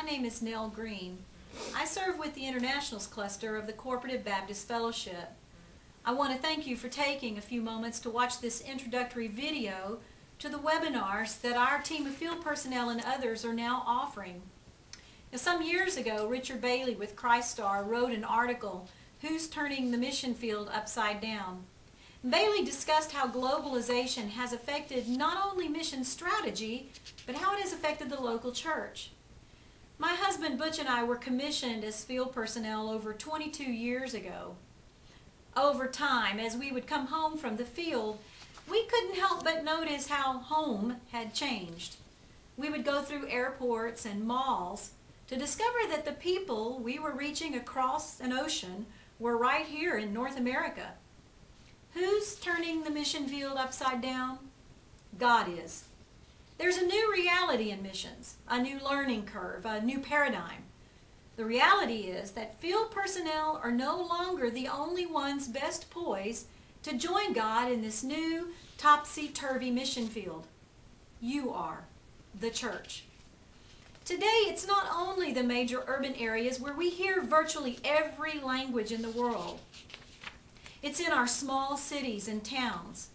My name is Nell Green. I serve with the Internationals Cluster of the Cooperative Baptist Fellowship. I want to thank you for taking a few moments to watch this introductory video to the webinars that our team of field personnel and others are now offering. Now, some years ago, Richard Bailey with Christar wrote an article, Who's Turning the Mission Field Upside Down? Bailey discussed how globalization has affected not only mission strategy, but how it has affected the local church. My husband Butch and I were commissioned as field personnel over 22 years ago. Over time, as we would come home from the field, we couldn't help but notice how home had changed. We would go through airports and malls to discover that the people we were reaching across an ocean were right here in North America. Who's turning the mission field upside down? God is. There's a new reality in missions, a new learning curve, a new paradigm. The reality is that field personnel are no longer the only ones best poised to join God in this new topsy-turvy mission field. You are the church. Today, it's not only the major urban areas where we hear virtually every language in the world. It's in our small cities and towns.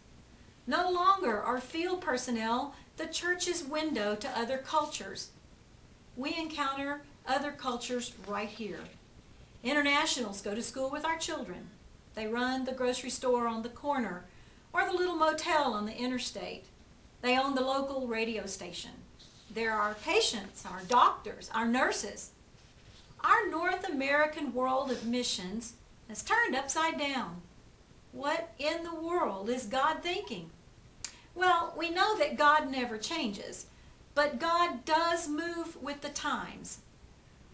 No longer are field personnel the church's window to other cultures. We encounter other cultures right here. Internationals go to school with our children. They run the grocery store on the corner or the little motel on the interstate. They own the local radio station. There are our patients, our doctors, our nurses. Our North American world of missions has turned upside down. What in the world is God thinking? Well, we know that God never changes, but God does move with the times.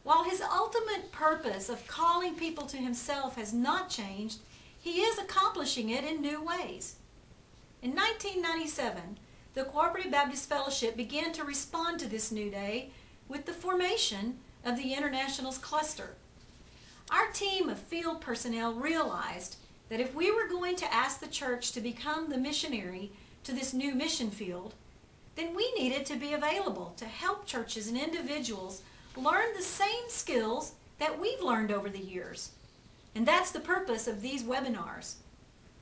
While his ultimate purpose of calling people to himself has not changed, he is accomplishing it in new ways. In 1997, the Cooperative Baptist Fellowship began to respond to this new day with the formation of the Internationals Cluster. Our team of field personnel realized that if we were going to ask the church to become the missionary to this new mission field, then we needed to be available to help churches and individuals learn the same skills that we've learned over the years. And that's the purpose of these webinars.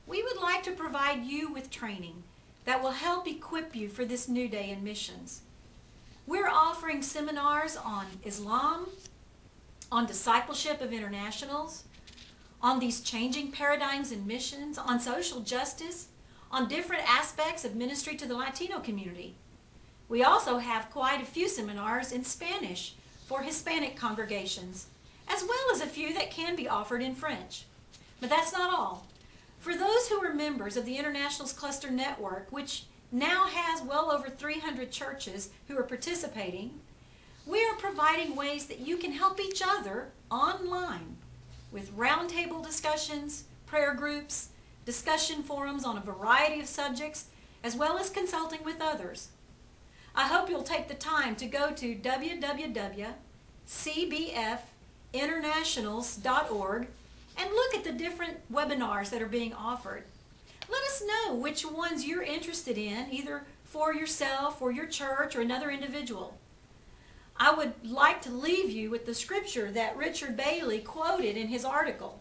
We would like to provide you with training that will help equip you for this new day in missions. We're offering seminars on Islam, on discipleship of internationals, on these changing paradigms in missions, on social justice, on different aspects of ministry to the Latino community. We also have quite a few seminars in Spanish for Hispanic congregations, as well as a few that can be offered in French. But that's not all. For those who are members of the Internationals Cluster Network, which now has well over 300 churches who are participating, we are providing ways that you can help each other online with roundtable discussions, prayer groups, discussion forums on a variety of subjects, as well as consulting with others. I hope you'll take the time to go to www.cbfinternationals.org and look at the different webinars that are being offered. Let us know which ones you're interested in, either for yourself or your church or another individual. I would like to leave you with the scripture that Richard Bailey quoted in his article.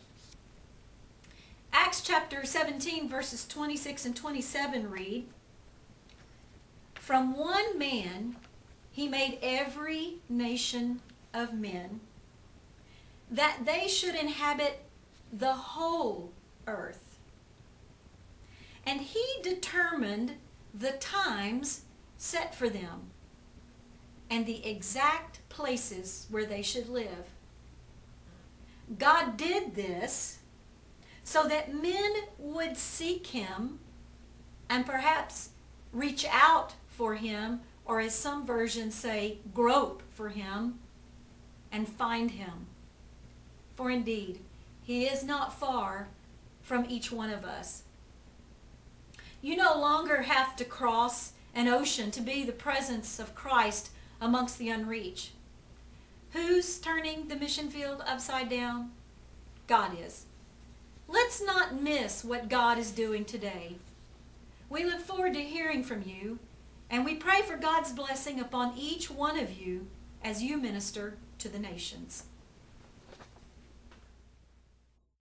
Acts chapter 17, verses 26 and 27 read, From one man he made every nation of men, that they should inhabit the whole earth. And he determined the times set for them and the exact places where they should live. God did this so that men would seek him and perhaps reach out for him, or as some versions say, grope for him and find him. For indeed, he is not far from each one of us. You no longer have to cross an ocean to be the presence of Christ amongst the unreached. Who's turning the mission field upside down? God is. Let's not miss what God is doing today. We look forward to hearing from you, and we pray for God's blessing upon each one of you as you minister to the nations.